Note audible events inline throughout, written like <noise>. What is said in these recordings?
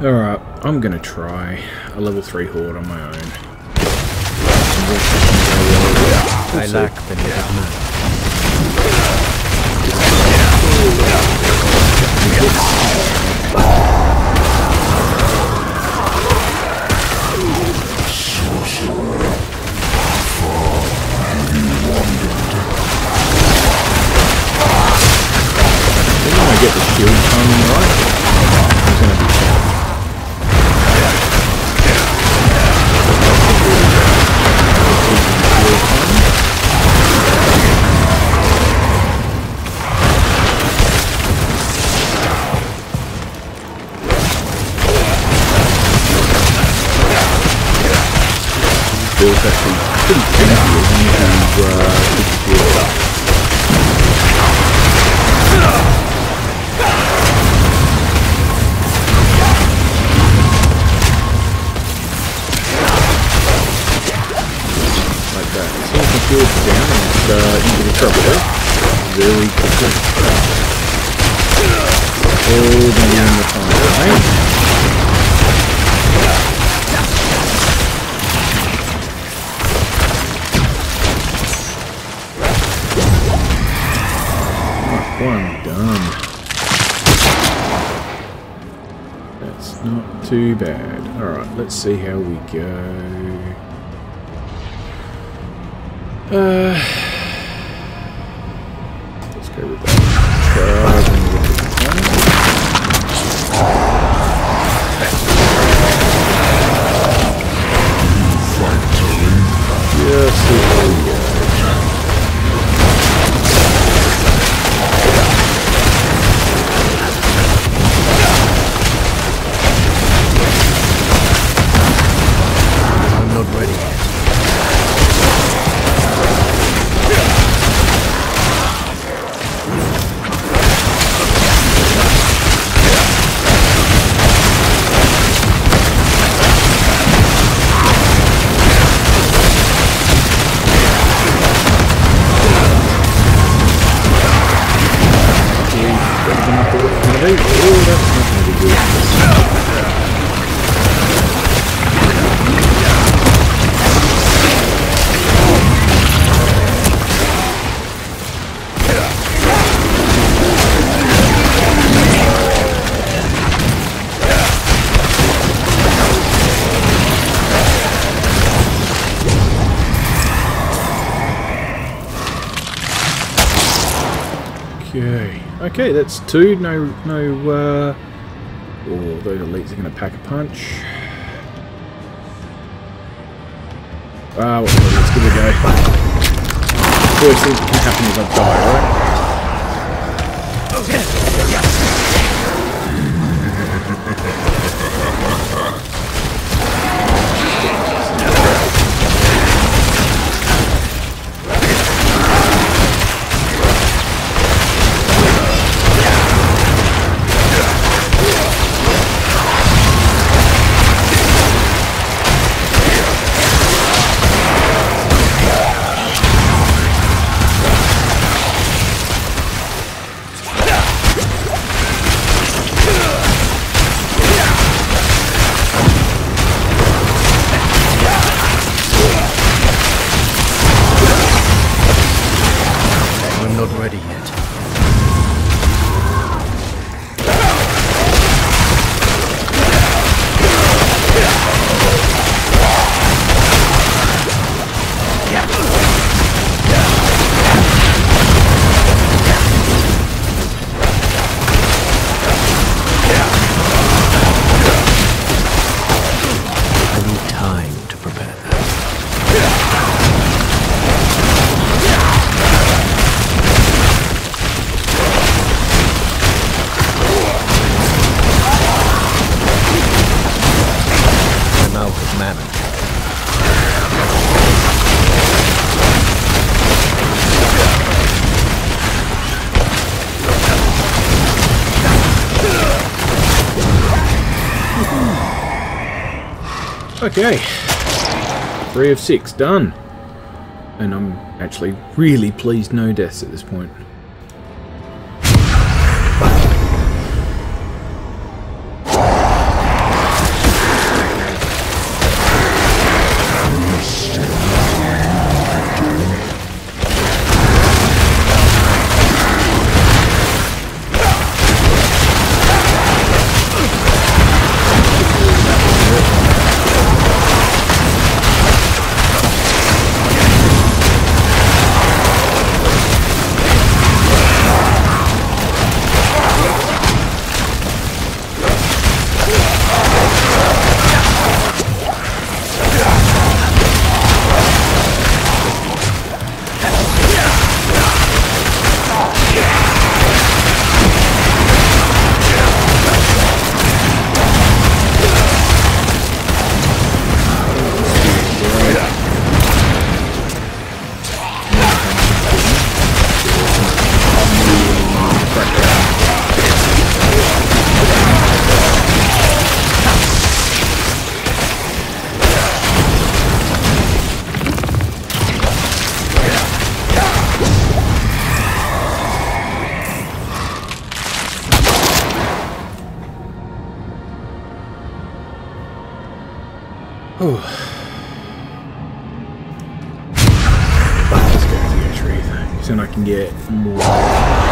Alright, I'm gonna try a level 3 horde on my own. I lack the man. Build's actually pretty as you uh, keep the shield up. like that. As soon as the shield's down, it's uh, easy to trouble it very quickly. Holding in the time? Right, too bad. Alright, let's see how we go. Uh, Okay. Okay, that's two. No, no, uh... Oh, those elites are going to pack a punch. Ah, whatever, let's give it a go. Worst thing that can happen is I die, right? I'm Okay. Three of six, done. And I'm actually really pleased no deaths at this point. Let's go to tree thing. I can get more.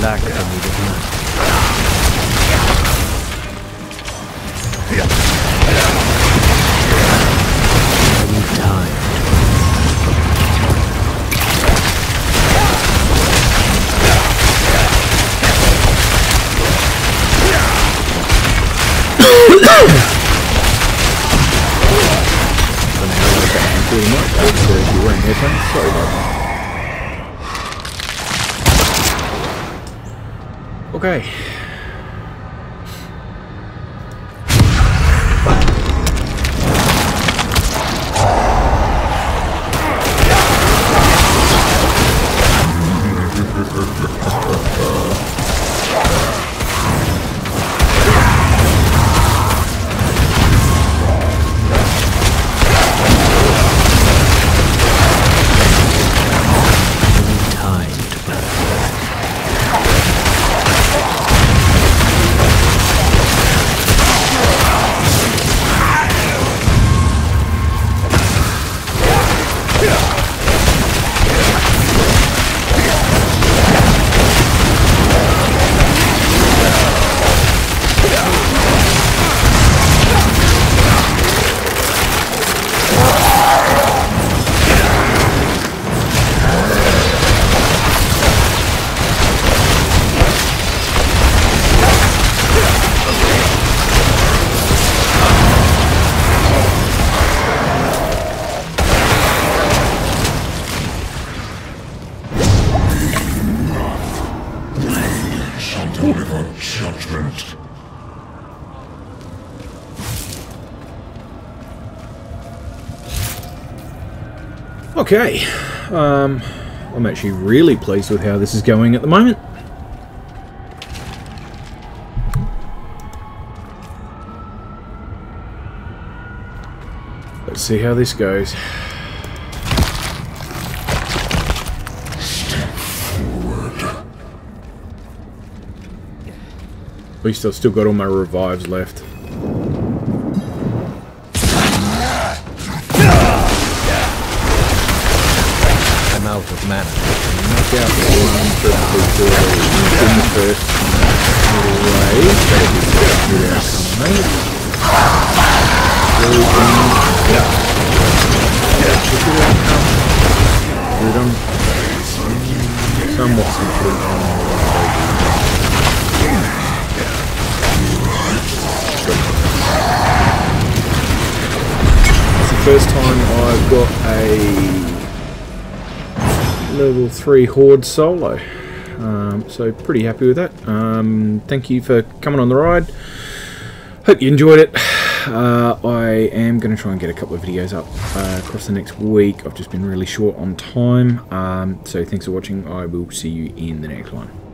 Lack the needed man. I need time. pretty much. So if you're wearing headphones, sorry about that. Okay. Okay. Um, I'm actually really pleased with how this is going at the moment. Let's see how this goes. At least I've still got all my revives left. Out one good in the first wave. Be good outcome, mate. Good. A outcome. Good on. Somewhat on It's the first time I've got a level 3 Horde solo. Um, so pretty happy with that. Um, thank you for coming on the ride. Hope you enjoyed it. <sighs> Uh, I am going to try and get a couple of videos up uh, across the next week. I've just been really short on time. Um, so thanks for watching. I will see you in the next one.